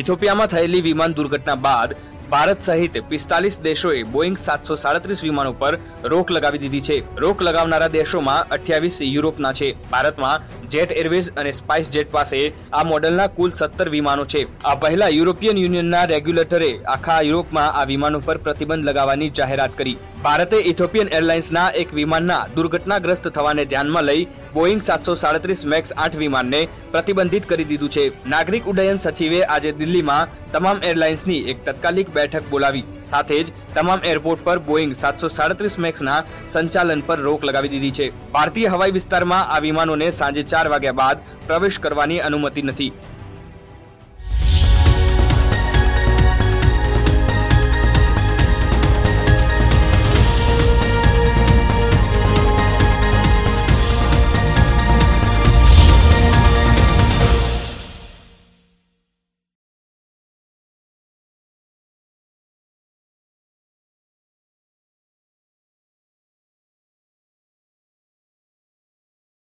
ઇથોપિયામાં થયેલી વિમાન દુર્ઘટના બાદ ભારત સહિત પિસ્તાલીસ દેશોએ બોઈંગ સાતસો સાડત્રીસ વિમાનો પર રોક લગાવી દીધી છે. રોક લગાવનારા દેશોમાં અઠ્યાવીસ યુરોપના છે. ભારતમાં જેટ એરવેઝ અને સ્પાઇસ જેટ પાસે આ મોડેલના કુલ સત્તર વિમાનો છે. આ પહેલા યુરોપિયન યુનિયનના રેગ્યુલેટરે આખા યુરોપમાં આ વિમાનો પર પ્રતિબંધ લગાવવાની જાહેરાત કરી. ભારતે ઇથોપિયન એરલાઇન્સના એક વિમાનના દુર્ઘટનાગ્રસ્ત થવાને ધ્યાનમાં લઈ બોઈંગ સાતસો સાડત્રીસ મેક્સ આઠ વિમાનને પ્રતિબંધિત કરી દીધું છે. નાગરિક ઉડ્ડયન સચિવે આજે દિલ્હીમાં તમામ એરલાઇન્સની એક તત્કાલિક બેઠક બોલાવી. સાથે જ તમામ એરપોર્ટ પર બોઈંગ સાતસો સાડત્રીસ મેક્સના સંચાલન પર રોક લગાવી દીધી છે. ભારતીય હવાઈ વિસ્તારમાં આ વિમાનોને સાંજે ચાર વાગ્યા બાદ પ્રવેશ કરવાની અનુમતિ નથી.